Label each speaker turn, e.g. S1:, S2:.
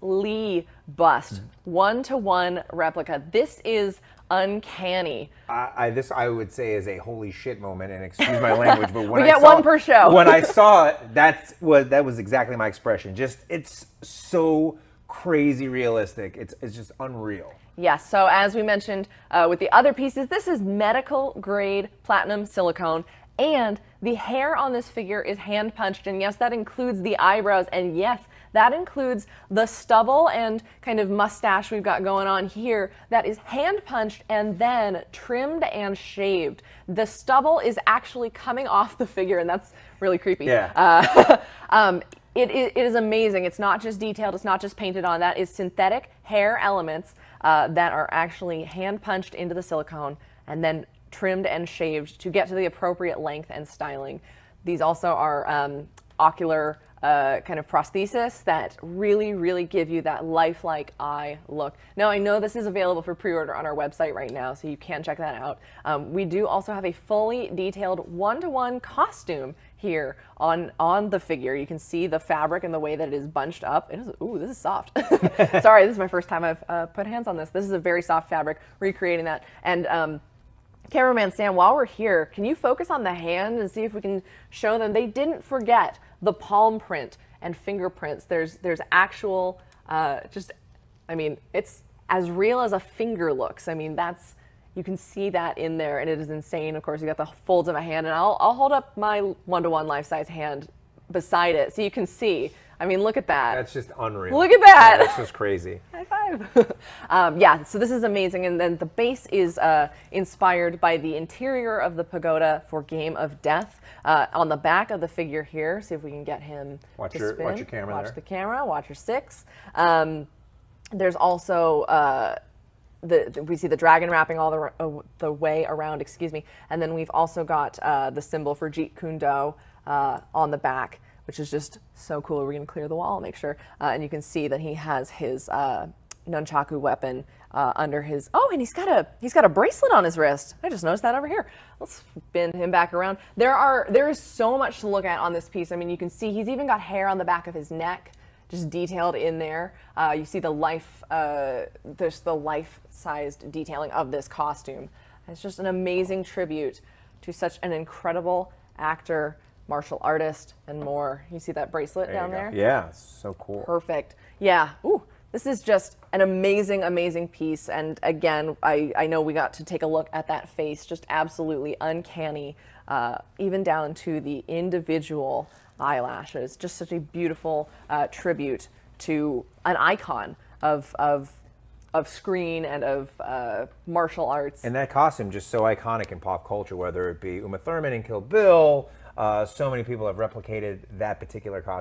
S1: Lee bust, one to one replica. This is uncanny.
S2: I, I this I would say is a holy shit moment, and excuse my language, but when
S1: We
S2: I
S1: get
S2: saw,
S1: one per show.
S2: when I saw it, that's what that was exactly my expression. Just it's so crazy realistic. It's it's just unreal.
S1: Yes, so as we mentioned uh, with the other pieces, this is medical grade platinum silicone. And the hair on this figure is hand punched. And yes, that includes the eyebrows. And yes, that includes the stubble and kind of mustache we've got going on here. That is hand punched and then trimmed and shaved. The stubble is actually coming off the figure, and that's really creepy.
S2: Yeah.
S1: Uh, um, it, it, it is amazing. It's not just detailed, it's not just painted on. That is synthetic hair elements uh, that are actually hand punched into the silicone and then trimmed and shaved to get to the appropriate length and styling. These also are um, ocular uh, kind of prosthesis that really, really give you that lifelike eye look. Now, I know this is available for pre order on our website right now, so you can check that out. Um, we do also have a fully detailed one to one costume here on on the figure. You can see the fabric and the way that it is bunched up. It is ooh, this is soft. Sorry, this is my first time I've uh, put hands on this. This is a very soft fabric, recreating that. And um, cameraman Sam, while we're here, can you focus on the hand and see if we can show them? They didn't forget the palm print and fingerprints. There's there's actual uh, just, I mean, it's as real as a finger looks. I mean, that's you can see that in there, and it is insane. Of course, you got the folds of a hand, and I'll I'll hold up my one-to-one life-size hand beside it so you can see. I mean, look at that.
S2: That's just unreal.
S1: Look at that.
S2: That's just crazy.
S1: High five. um, yeah, so this is amazing. And then the base is uh, inspired by the interior of the pagoda for Game of Death. Uh, on the back of the figure here, see if we can get him
S2: Watch
S1: to
S2: your-
S1: spin.
S2: watch your camera
S1: Watch
S2: there.
S1: the camera. Watch your six. Um, there's also uh, the, the- we see the dragon wrapping all the, uh, the way around, excuse me, and then we've also got uh, the symbol for Jeet Kune Do uh, on the back, which is just so cool. We're gonna clear the wall, make sure, uh, and you can see that he has his uh, nunchaku weapon uh, under his. Oh, and he's got a he's got a bracelet on his wrist. I just noticed that over here. Let's spin him back around. There are there is so much to look at on this piece. I mean, you can see he's even got hair on the back of his neck just detailed in there. Uh, you see the life, uh, there's the life-sized detailing of this costume. It's just an amazing tribute to such an incredible actor, martial artist, and more. You see that bracelet
S2: There
S1: down there?
S2: Yeah, so cool.
S1: Perfect. Yeah. Ooh, this is just an amazing, amazing piece. And again, I, I know we got to take a look at that face, just absolutely uncanny, uh, even down to the individual eyelashes. Just such a beautiful uh, tribute to an icon of, of, of screen and of uh, martial arts.
S2: And that costume just so iconic in pop culture, whether it be Uma Thurman in Kill Bill. Uh, so many people have replicated that particular costume.